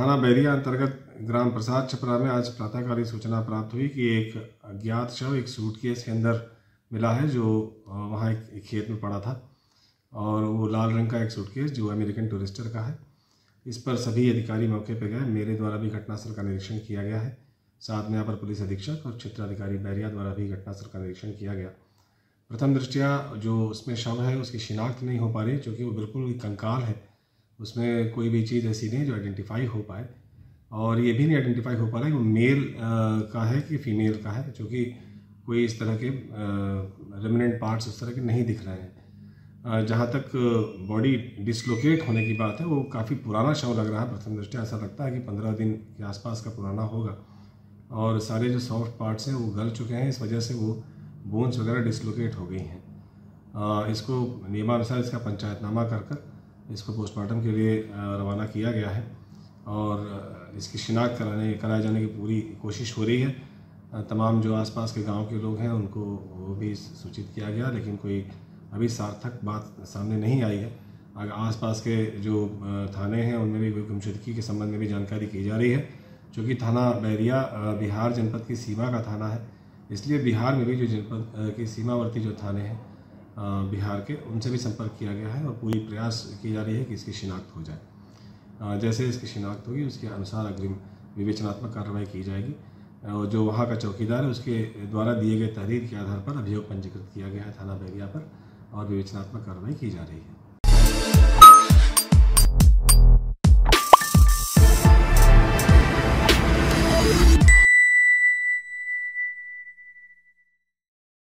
बैरिया अंतर्गत ग्राम प्रसाद छपरा में आज प्रातःकालीन सूचना प्राप्त हुई कि एक अज्ञात शव एक सूटकेस के अंदर मिला है जो वहाँ एक खेत में पड़ा था। और वो लाल रंग का एक सूटकेस जो अमेरिकन टूरिस्टर का है। इस पर सभी अधिकारी मौके पर गए। मेरे द्वारा भी घटनास्थल का निरीक्षण किया गया है। साथ में यहाँ पर पुलिस अधीक्षक और क्षेत्राधिकारी बैरिया द्वारा भी घटनास्थल का निरीक्षण किया गया। प्रथम दृष्टिया जो उसमें शव है, उसकी शिनाख्त नहीं हो पा रही, क्योंकि वो बिल्कुल कंकाल है। उसमें कोई भी चीज़ ऐसी नहीं जो आइडेंटिफाई हो पाए। और ये भी नहीं आइडेंटिफाई हो पा रहा है कि मेल का है कि फीमेल का है क्योंकि कोई इस तरह के रेमिनेंट पार्ट्स उस तरह के नहीं दिख रहे हैं। जहाँ तक बॉडी डिसलोकेट होने की बात है, वो काफ़ी पुराना शव लग रहा है, प्रथम दृष्टि ऐसा लगता है कि पंद्रह दिन के आसपास का पुराना होगा। और सारे जो सॉफ्ट पार्ट्स हैं, वो गल चुके हैं, इस वजह से वो बोन्स वगैरह डिसलोकेट हो गई हैं। इसको नियमानुसार इसका पंचायतनामा कर कर इसको पोस्टमार्टम के लिए रवाना किया गया है और इसकी शिनाख्त कराने, कराए जाने की पूरी कोशिश हो रही है। तमाम जो आसपास के गाँव के लोग हैं, उनको वो भी सूचित किया गया, लेकिन कोई अभी सार्थक बात सामने नहीं आई है। अगर आसपास के जो थाने हैं, उनमें भी गुमशुदगी के संबंध में भी जानकारी की जा रही है चूँकि थाना बैरिया बिहार जनपद की सीमा का थाना है। इसलिए बिहार में भी जो जनपद की सीमावर्ती जो थाने हैं बिहार के, उनसे भी संपर्क किया गया है और पूरी प्रयास की जा रही है कि इसकी शिनाख्त हो जाए। जैसे इसकी शिनाख्त होगी, उसके अनुसार अग्रिम विवेचनात्मक कार्रवाई की जाएगी। और जो वहाँ का चौकीदार है, उसके द्वारा दिए गए तहरीर के आधार पर अभियोग पंजीकृत किया गया है थाना बैरिया पर और विवेचनात्मक कार्रवाई की जा रही है।